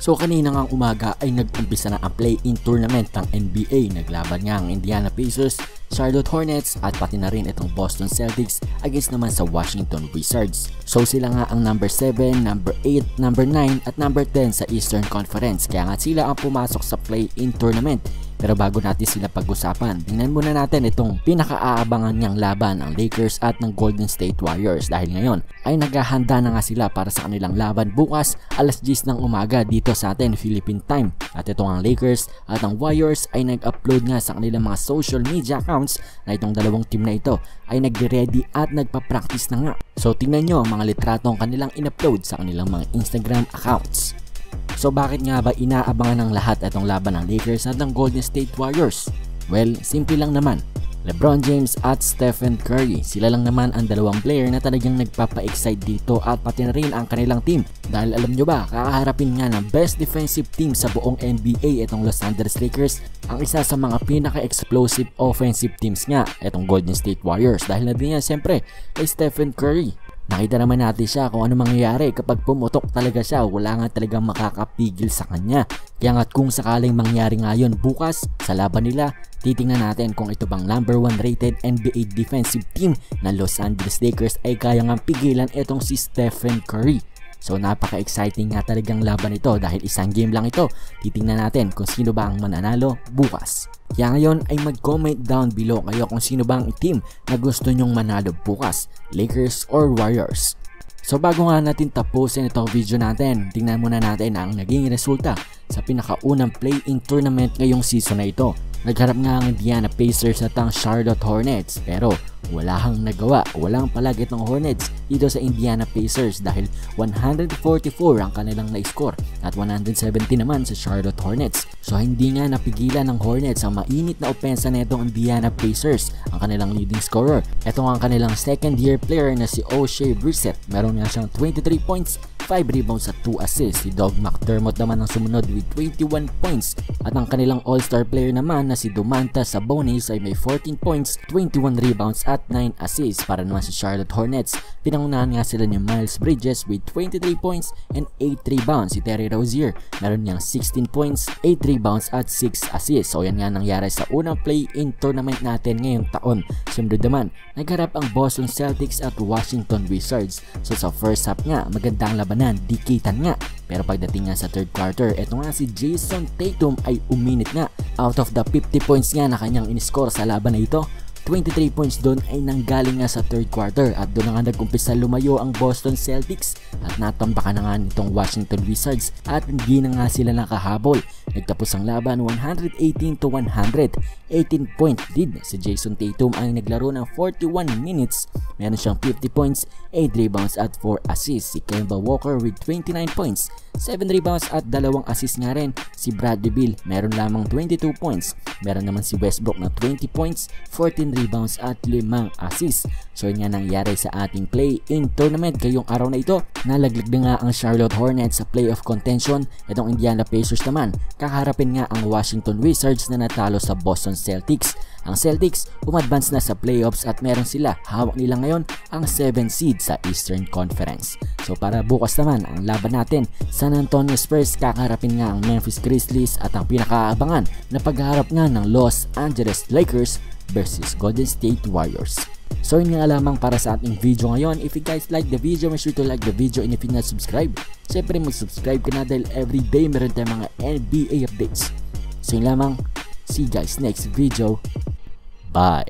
So kanina nga umaga ay nag-umpisa na ang play-in tournament ng NBA. Naglaban nga ang Indiana Pacers, Charlotte Hornets at pati na rin itong Boston Celtics against naman sa Washington Wizards. So sila nga ang number 7, number 8, number 9 at number 10 sa Eastern Conference. Kaya nga sila ang pumasok sa play-in tournament. Pero bago natin sila pag-usapan, tingnan muna natin itong pinaka-aabangan niyang laban ang Lakers at ng Golden State Warriors dahil ngayon ay naghahanda na nga sila para sa kanilang laban bukas alas 10 ng umaga dito sa atin Philippine time. At ito ang Lakers at ang Warriors ay nag-upload nga sa kanilang mga social media accounts na itong dalawang team na ito ay nagre-ready at nagpa-practice na nga. So tingnan nyo ang mga litratong kanilang in-upload sa kanilang mga Instagram accounts. So bakit nga ba inaabangan ng lahat itong laban ng Lakers at ng Golden State Warriors? Well, simple lang naman. LeBron James at Stephen Curry. Sila lang naman ang dalawang player na talagang nagpapa-excite dito at pati na rin ang kanilang team. Dahil alam nyo ba, kakaharapin nga ng best defensive team sa buong NBA itong Los Angeles Lakers ang isa sa mga pinaka-explosive offensive teams nga itong Golden State Warriors. Dahil na din yan siyempre kay Stephen Curry. Nakita naman natin siya kung ano mangyayari kapag pumutok talaga siya, wala nga talagang makakapigil sa kanya. Kaya nga kung sakaling mangyari ngayon bukas sa laban nila, titingnan natin kung ito bang number 1 rated NBA defensive team na Los Angeles Lakers ay kaya nga pigilan itong si Stephen Curry. So napaka-exciting nga talagang laban ito dahil isang game lang ito. Titingnan natin kung sino ba ang mananalo bukas. Kaya ngayon ay mag-comment down below kayo kung sino ba ang team na gusto nyong manalo bukas, Lakers or Warriors. So bago nga natin tapusin itong video natin, tingnan muna natin ang naging resulta sa pinakaunang play-in tournament ngayong season na ito. Nagharap nga ang Indiana Pacers at ang Charlotte Hornets pero wala hang nagawa, walang palag itong Hornets dito sa Indiana Pacers dahil 144 ang kanilang na-score at 170 naman sa Charlotte Hornets. So hindi nga napigilan ng Hornets ang mainit na opensa na itong Indiana Pacers, ang kanilang leading scorer. Ito ang kanilang second year player na si O'Shea Brissett. Meron nga siyang 23 points, 5 rebounds at 2 assists. Si Doug McDermott naman ang sumunod with 21 points at ang kanilang all-star player naman na si Domantas Sabonis ay may 14 points, 21 rebounds at 9 assists para naman sa Charlotte Hornets. Pinangunahan nga sila ni Miles Bridges with 23 points and 8 rebounds. Si Terry Rozier meron niyang 16 points, 8 rebounds at 6 assists. So yan nga nangyari sa unang play-in tournament natin ngayong taon. Sumunod naman, nagharap ang Boston Celtics at Washington Wizards. So sa first half nga, magandang labanan, dikitan nga. Pero pagdating nga sa third quarter, eto nga si Jason Tatum ay uminit nga. Out of the 50 points nga na kanyang in-score sa laban na ito, 23 points doon ay nanggaling nga sa third quarter at doon na nga nag-umpisa lumayo ang Boston Celtics at natambakan na nga nitong Washington Wizards at hindi na nga sila nakahabol. Nagtapos ang laban 118 to 100. 18 point lead si Jason Tatum ang naglaro ng 41 minutes. Meron siyang 50 points, 8 rebounds at 4 assists. Si Kemba Walker with 29 points, 7 rebounds at 2 assists nga rin. Si Bradley Beal meron lamang 22 points. Meron naman si Westbrook na 20 points, 14 rebounds at 5 assists. So yun nga nangyari sa ating play-in tournament ngayong araw na ito. Nalaglag na nga ang Charlotte Hornets sa playoff contention. Itong Indiana Pacers naman, kaharapin nga ang Washington Wizards na natalo sa Boston Celtics. Ang Celtics umadvance na sa playoffs at meron sila hawak nila ngayon ang 7 seed sa Eastern Conference. So para bukas naman ang laban natin, San Antonio Spurs kakarapin nga ang Memphis Grizzlies at ang pinakaabangan na pagharap nga ng Los Angeles Lakers versus Golden State Warriors. So yun nga lamang para sa ating video ngayon. If you guys like the video, make sure to like the video and if you not subscribe, syempre mag-subscribe ka na dahil everyday meron tayong mga NBA updates. So yun lamang, see you guys next video. Bye!